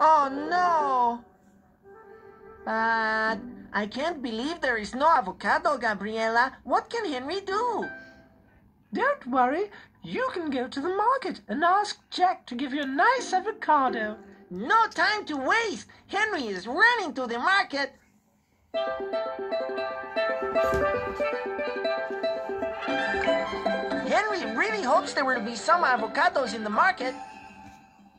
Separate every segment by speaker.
Speaker 1: Oh no! But I can't believe there is no avocado, Gabriela. What can Henry do?
Speaker 2: Don't worry. You can go to the market and ask Jack to give you a nice avocado.
Speaker 1: No time to waste. Henry is running to the market. Henry really hopes there will be some avocados in the market.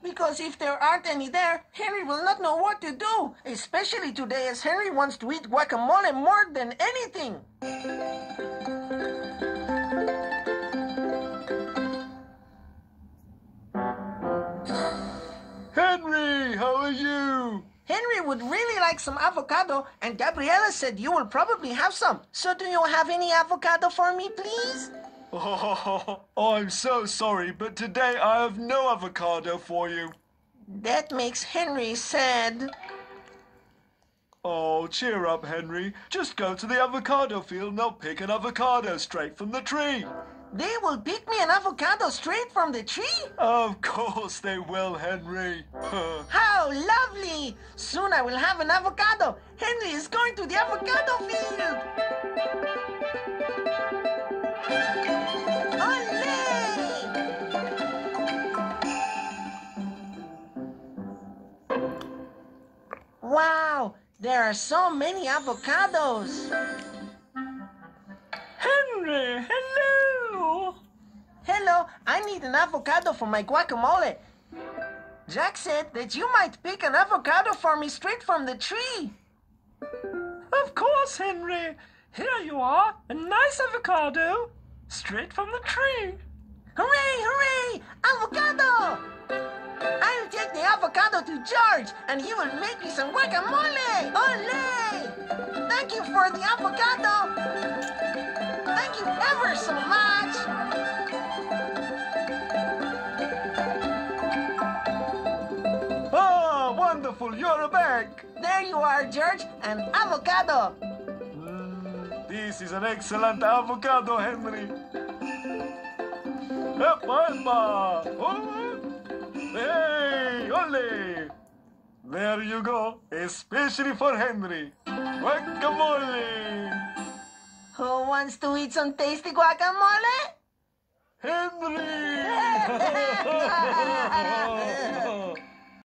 Speaker 1: Because if there aren't any there, Henry will not know what to do, especially today as Henry wants to eat guacamole more than anything.
Speaker 3: Henry, how are you?
Speaker 1: Henry would really like some avocado, and Gabriela said you will probably have some. So do you have any avocado for me, please?
Speaker 3: Oh, I'm so sorry, but today I have no avocado for you.
Speaker 1: That makes Henry sad.
Speaker 3: Oh, cheer up, Henry. Just go to the avocado field and they'll pick an avocado straight from the tree.
Speaker 1: They will pick me an avocado straight from the tree?
Speaker 3: Of course they will, Henry.
Speaker 1: How lovely! Soon I will have an avocado. Henry is going to the avocado field. Wow, there are so many avocados.
Speaker 2: Henry, hello.
Speaker 1: Hello, I need an avocado for my guacamole. Jack said that you might pick an avocado for me straight from the tree.
Speaker 2: Of course, Henry. Here you are, a nice avocado, straight from the tree.
Speaker 1: Hooray, hooray! Avocado! The avocado to George, and he will make me some guacamole! Olé! Thank you for the avocado! Thank you ever so much!
Speaker 3: ah, wonderful, you're back.
Speaker 1: There you are, George, an avocado!
Speaker 3: Mm, this is an excellent avocado, Henry. Epa, epa. Oh, hey, There you go, especially for Henry. Guacamole.
Speaker 1: Who wants to eat some tasty guacamole?
Speaker 3: Henry!